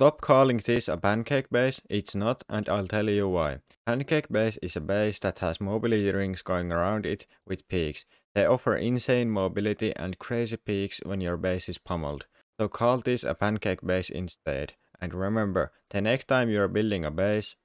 Stop calling this a pancake base, it's not and I'll tell you why. Pancake base is a base that has mobility rings going around it with peaks. They offer insane mobility and crazy peaks when your base is pummeled. So call this a pancake base instead. And remember, the next time you're building a base,